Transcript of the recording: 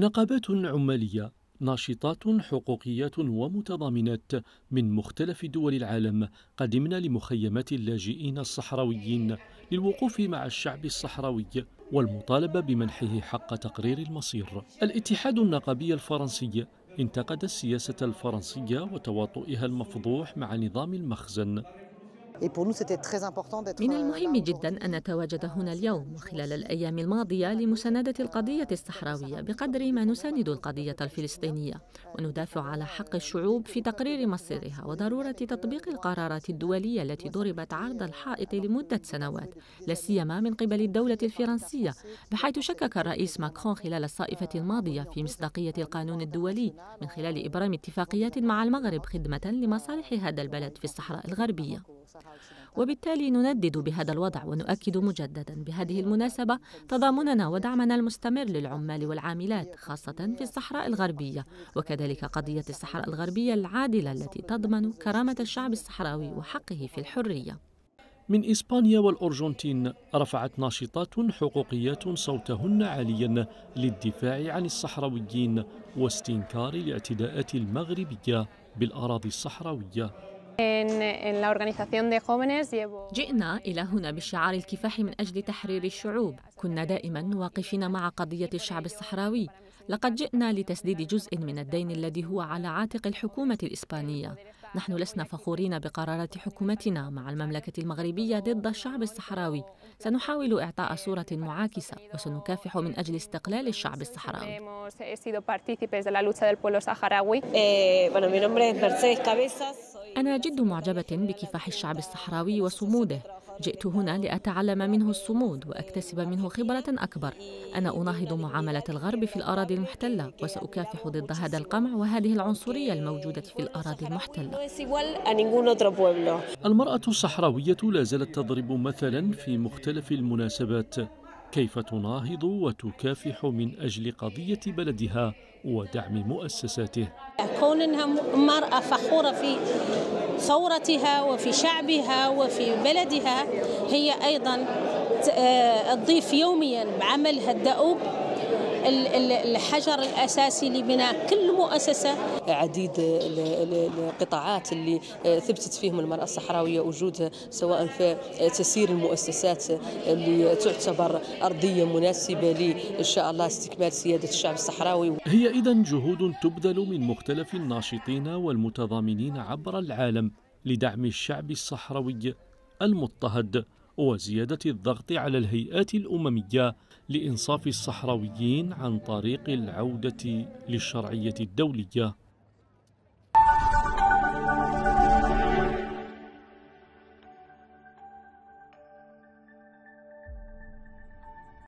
نقابات عمالية ناشطات حقوقيات ومتضامنات من مختلف دول العالم قدمنا لمخيمات اللاجئين الصحراويين للوقوف مع الشعب الصحراوي والمطالبة بمنحه حق تقرير المصير. الاتحاد النقابي الفرنسي انتقد السياسة الفرنسية وتواطؤها المفضوح مع نظام المخزن. من المهم جدا أن نتواجد هنا اليوم وخلال الأيام الماضية لمساندة القضية الصحراوية بقدر ما نساند القضية الفلسطينية وندافع على حق الشعوب في تقرير مصيرها وضرورة تطبيق القرارات الدولية التي ضربت عرض الحائط لمدة سنوات لا سيما من قبل الدولة الفرنسية بحيث شكك الرئيس ماكرون خلال الصائفة الماضية في مصداقية القانون الدولي من خلال إبرام اتفاقيات مع المغرب خدمة لمصالح هذا البلد في الصحراء الغربية. وبالتالي نندد بهذا الوضع ونؤكد مجددا بهذه المناسبة تضامننا ودعمنا المستمر للعمال والعاملات خاصة في الصحراء الغربية وكذلك قضية الصحراء الغربية العادلة التي تضمن كرامة الشعب الصحراوي وحقه في الحرية. من إسبانيا والأرجنتين رفعت ناشطات حقوقيات صوتهن عاليا للدفاع عن الصحراويين واستنكار الاعتداءات المغربية بالأراضي الصحراوية. جئنا إلى هنا بشعار الكفاح من أجل تحرير الشعوب. كنا دائما واقفين مع قضية الشعب الصحراوي. لقد جئنا لتسديد جزء من الدين الذي هو على عاتق الحكومة الإسبانية. نحن لسنا فخورين بقرارات حكومتنا مع المملكة المغربية ضد الشعب الصحراوي. سنحاول إعطاء صورة معاكسة وسنكافح من أجل استقلال الشعب الصحراوي. أنا جد معجبة بكفاح الشعب الصحراوي وصموده. جئت هنا لأتعلم منه الصمود وأكتسب منه خبرة أكبر. أنا أناهض معاملة الغرب في الأراضي المحتلة وسأكافح ضد هذا القمع وهذه العنصرية الموجودة في الأراضي المحتلة. المرأة الصحراوية لا زالت تضرب مثلا في مختلف المناسبات. كيف تناهض وتكافح من أجل قضية بلدها ودعم مؤسساته؟ كونها مرأة فخورة في ثورتها وفي شعبها وفي بلدها هي أيضا تضيف يوميا بعملها الدؤوب الحجر الأساسي لبناء كل مؤسسة. عديد القطاعات اللي ثبتت فيهم المرأة الصحراوية وجودها سواء في تسيير المؤسسات اللي تعتبر أرضية مناسبة لأن شاء الله استكمال سيادة الشعب الصحراوي. هي اذا جهود تبذل من مختلف الناشطين والمتضامنين عبر العالم لدعم الشعب الصحراوي المضطهد. وزيادة الضغط على الهيئات الأممية لإنصاف الصحراويين عن طريق العودة للشرعية الدولية.